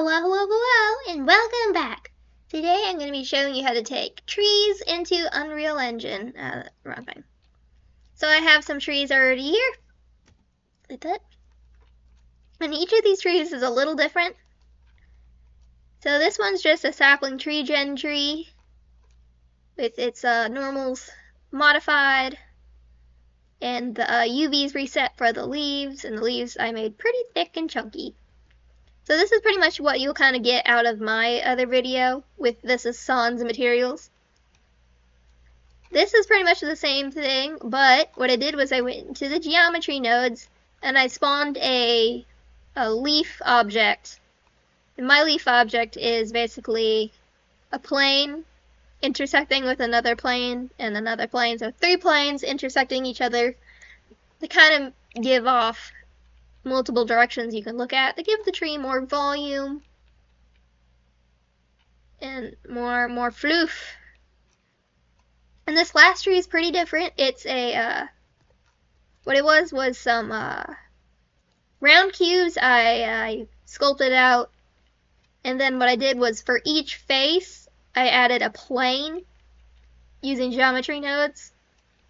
Hello, hello, hello, and welcome back. Today I'm going to be showing you how to take trees into Unreal Engine. Uh, wrong thing. So I have some trees already here. Like that. And each of these trees is a little different. So this one's just a sapling tree gen tree with its uh, normals modified and the uh, UVs reset for the leaves and the leaves I made pretty thick and chunky. So this is pretty much what you'll kind of get out of my other video with this is Sans materials. This is pretty much the same thing, but what I did was I went into the geometry nodes and I spawned a, a leaf object. And my leaf object is basically a plane intersecting with another plane and another plane. So three planes intersecting each other. They kind of give off multiple directions you can look at. They give the tree more volume and more more floof. And this last tree is pretty different. It's a uh, what it was was some uh, round cubes I, I sculpted out, and then what I did was for each face I added a plane using geometry nodes,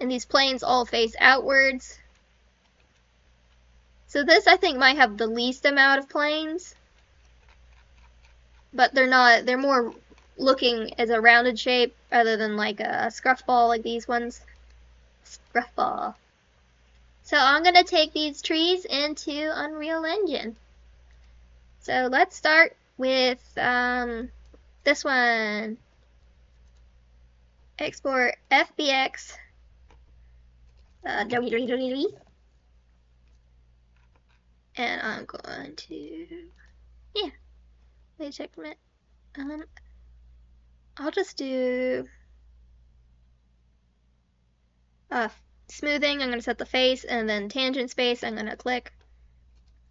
and these planes all face outwards. So this I think might have the least amount of planes, but they're not, they're more looking as a rounded shape rather than like a scruff ball like these ones. Scruff ball. So I'm going to take these trees into Unreal Engine. So let's start with um, this one. Export FBX. Uh, and I'm going to, yeah, a minute. Um, I'll just do uh, smoothing. I'm going to set the face and then tangent space. I'm going to click.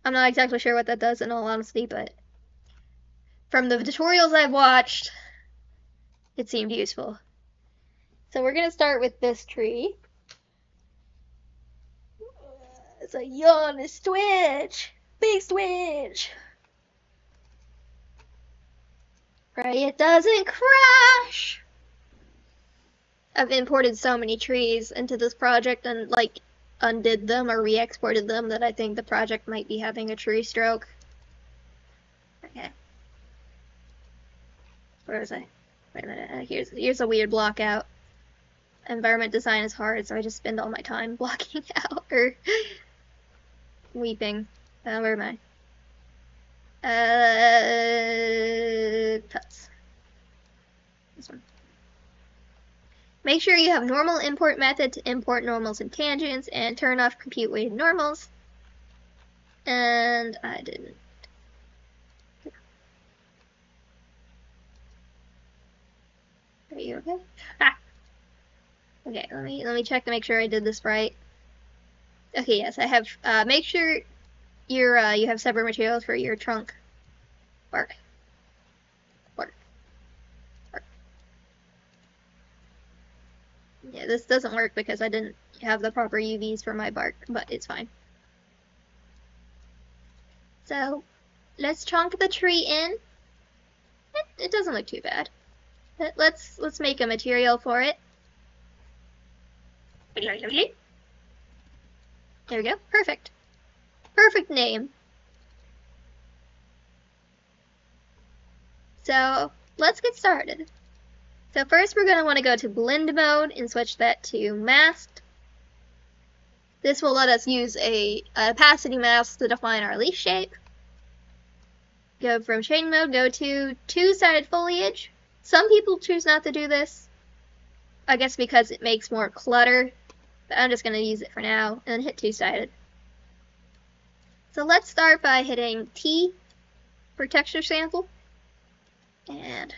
I'm not exactly sure what that does in all honesty, but from the tutorials I've watched, it seemed useful. So we're going to start with this tree. It's a yawn, a switch. Big switch. Pray it doesn't crash. I've imported so many trees into this project and like undid them or re-exported them that I think the project might be having a tree stroke. Okay. Where was I? Wait a minute. Uh, here's here's a weird block out. Environment design is hard, so I just spend all my time blocking out or weeping. Uh, where am I? Uh, cuts. This one. Make sure you have normal import method to import normals and tangents and turn off compute weighted normals. And I didn't. Are you okay? Ah. Okay, let me let me check to make sure I did this right. Okay, yes, I have. Uh, make sure your uh, you have separate materials for your trunk. Bark. Bark. Bark. Yeah, this doesn't work because I didn't have the proper UVs for my bark, but it's fine. So, let's chunk the tree in. It, it doesn't look too bad. Let's let's make a material for it. There we go. Perfect. Perfect name. So let's get started. So first we're going to want to go to blend mode and switch that to masked. This will let us use a, a opacity mask to define our leaf shape. Go from chain mode, go to two-sided foliage. Some people choose not to do this. I guess because it makes more clutter but I'm just going to use it for now and then hit two-sided. So let's start by hitting T for texture sample. And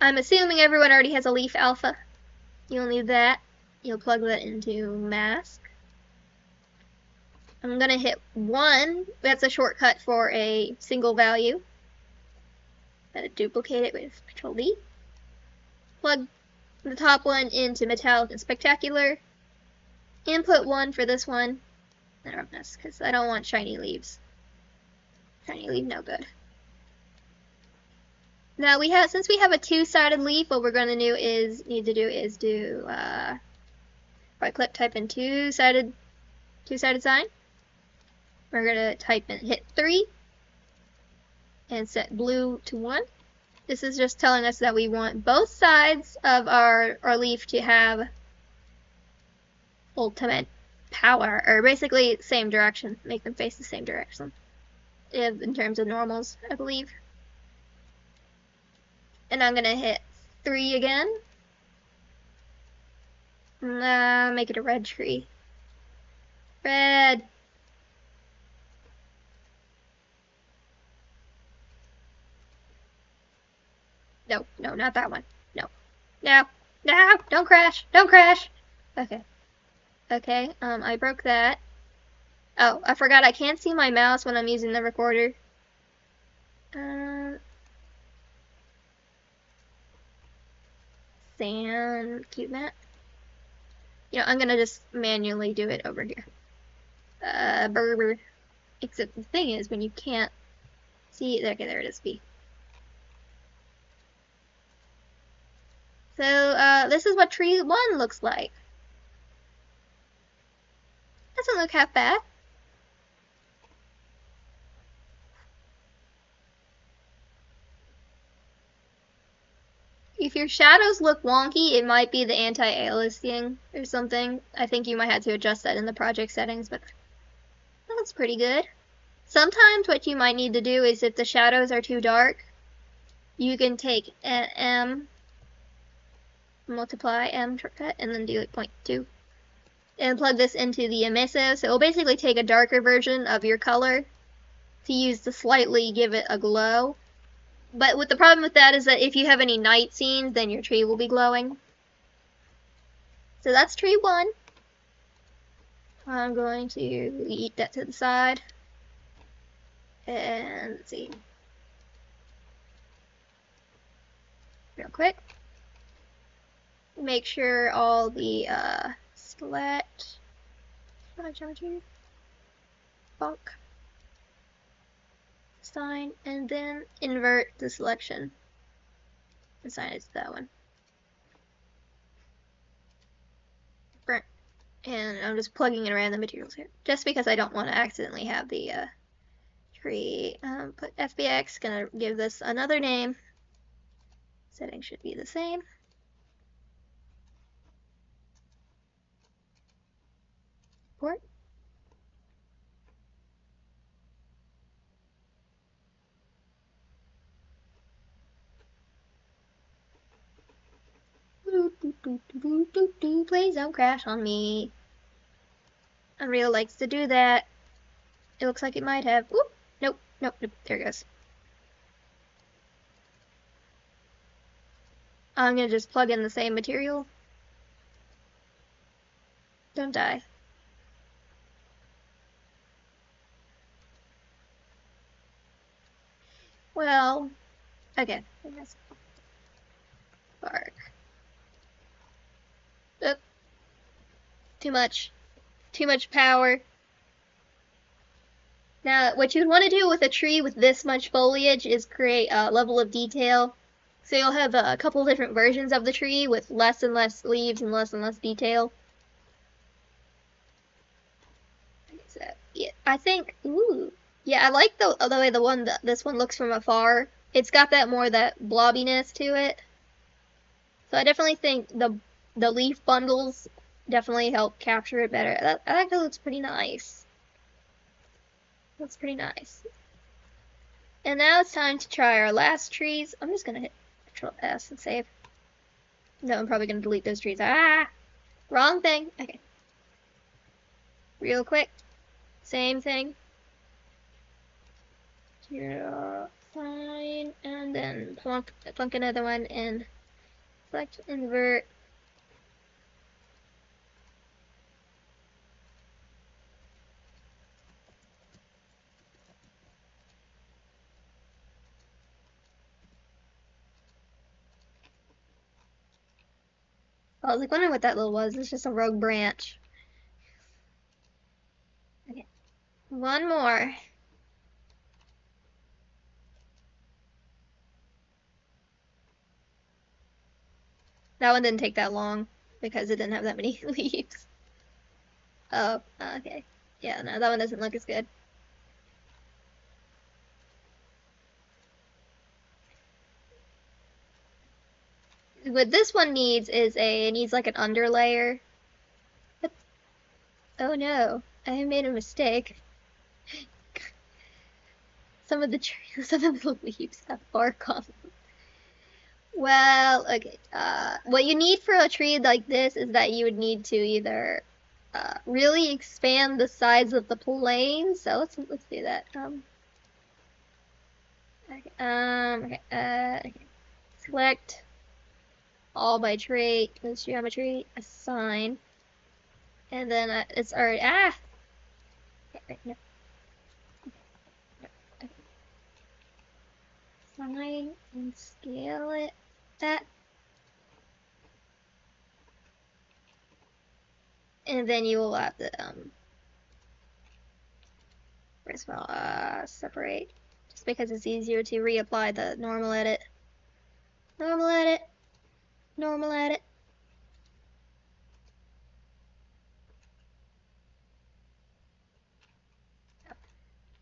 I'm assuming everyone already has a leaf alpha. You'll need that. You'll plug that into mask. I'm going to hit 1. That's a shortcut for a single value. Gotta duplicate it with Control D. Plug the top one into metallic and specular. Input 1 for this one. into roughness, because I don't want shiny leaves. Shiny leaf, no good. Now we have, since we have a two-sided leaf, what we're going to do is, need to do is do, uh, right click, type in two-sided, two-sided sign. We're going to type in, hit three, and set blue to one. This is just telling us that we want both sides of our, our leaf to have ultimate power, or basically same direction, make them face the same direction, in terms of normals, I believe. And I'm gonna hit three again. Uh, make it a red tree. Red. No, no, not that one. No. No. No, don't crash. Don't crash. Okay. Okay, um, I broke that. Oh, I forgot I can't see my mouse when I'm using the recorder. Um, sand, cute mat. You know, I'm gonna just manually do it over here. Uh, Berber. Except the thing is, when you can't see, okay, there it is, B. So, uh, this is what tree one looks like. Doesn't look half bad. If your shadows look wonky, it might be the anti-aliasing or something. I think you might have to adjust that in the project settings, but that's pretty good. Sometimes what you might need to do is if the shadows are too dark, you can take M, multiply M shortcut, and then do like 0.2 and plug this into the emissive. So it will basically take a darker version of your color to use to slightly give it a glow. But with the problem with that is that if you have any night scenes, then your tree will be glowing. So that's tree one. I'm going to eat that to the side. And let's see. Real quick. Make sure all the, uh, select, geometry, bulk sign, and then invert the selection. Assign it to that one. Burnt. And I'm just plugging in random materials here, just because I don't want to accidentally have the uh, tree. Um, put FBX, gonna give this another name. Setting should be the same. Port. Please don't crash on me. Unreal likes to do that. It looks like it might have. Oop, nope, nope, nope. There it goes. I'm gonna just plug in the same material. Don't die. Well, okay. Bark. Oop. Too much. Too much power. Now, what you'd want to do with a tree with this much foliage is create a level of detail. So you'll have a couple different versions of the tree with less and less leaves and less and less detail. Yeah, I think, ooh, yeah, I like the, the way the one, that this one looks from afar. It's got that more that blobbiness to it. So I definitely think the the leaf bundles definitely help capture it better. That, I think that looks pretty nice. That's pretty nice. And now it's time to try our last trees. I'm just gonna hit Control S and save. No, I'm probably gonna delete those trees. Ah! Wrong thing. Okay. Real quick. Same thing. Zero, fine, and then plunk, plunk another one and select invert I was like wondering what that little was. It's just a rogue branch. Okay. One more. That one didn't take that long because it didn't have that many leaves. Oh, okay. Yeah, no, that one doesn't look as good. What this one needs is a, it needs like an underlayer. Oh no, I made a mistake. some of the some of the leaves have bark on them. Well, okay. Uh, what you need for a tree like this is that you would need to either uh, really expand the size of the plane. So let's let's do that. Um. Okay. Um. Okay. Uh. Select all by trait. This geometry assign, and then uh, it's already ah. Okay, no. Assign and scale it. That. And then you will have to um first of all uh, separate? Just because it's easier to reapply the normal edit. Normal edit. Normal edit.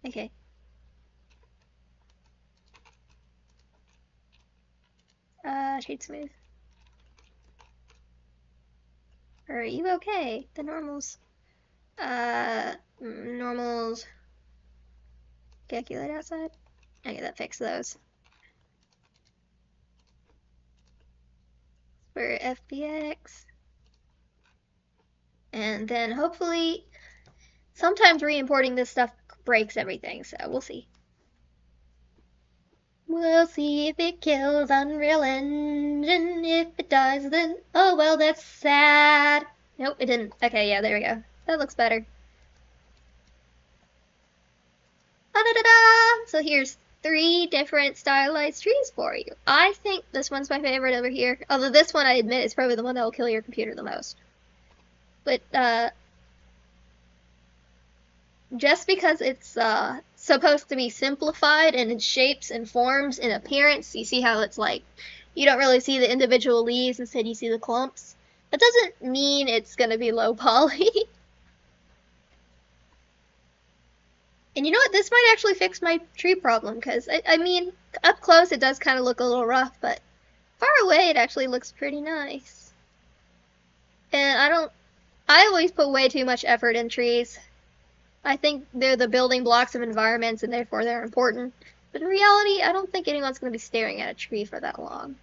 Okay uh shade smooth are you okay? The normals. Uh, normals. Calculate outside. Okay, that fixed those. For FBX. And then hopefully, sometimes re-importing this stuff breaks everything, so we'll see. We'll see if it kills Unreal Engine. If it does, then oh well, that's sad. Nope, it didn't. Okay, yeah, there we go. That looks better. Da -da -da so here's three different stylized trees for you. I think this one's my favorite over here. Although this one, I admit, is probably the one that will kill your computer the most. But, uh, just because it's uh, supposed to be simplified and in shapes and forms and appearance, you see how it's like you don't really see the individual leaves, instead you see the clumps. That doesn't mean it's going to be low poly. and you know what? This might actually fix my tree problem, because, I, I mean, up close it does kind of look a little rough, but far away it actually looks pretty nice. And I don't, I always put way too much effort in trees. I think they're the building blocks of environments and therefore they're important. But in reality, I don't think anyone's going to be staring at a tree for that long.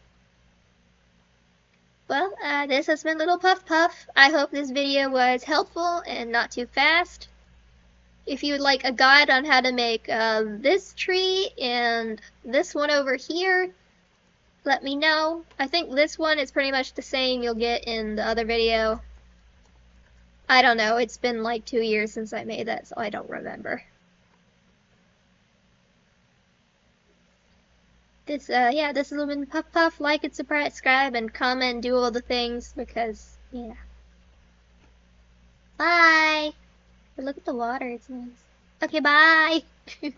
Well, uh, this has been Lil Puff Puff. I hope this video was helpful and not too fast. If you would like a guide on how to make uh, this tree and this one over here, let me know. I think this one is pretty much the same you'll get in the other video. I don't know. It's been like two years since I made that, so I don't remember. This, uh, yeah, this has been Puff Puff. Like and subscribe and comment and do all the things because, yeah. Bye! But look at the water, it's nice. Okay, bye!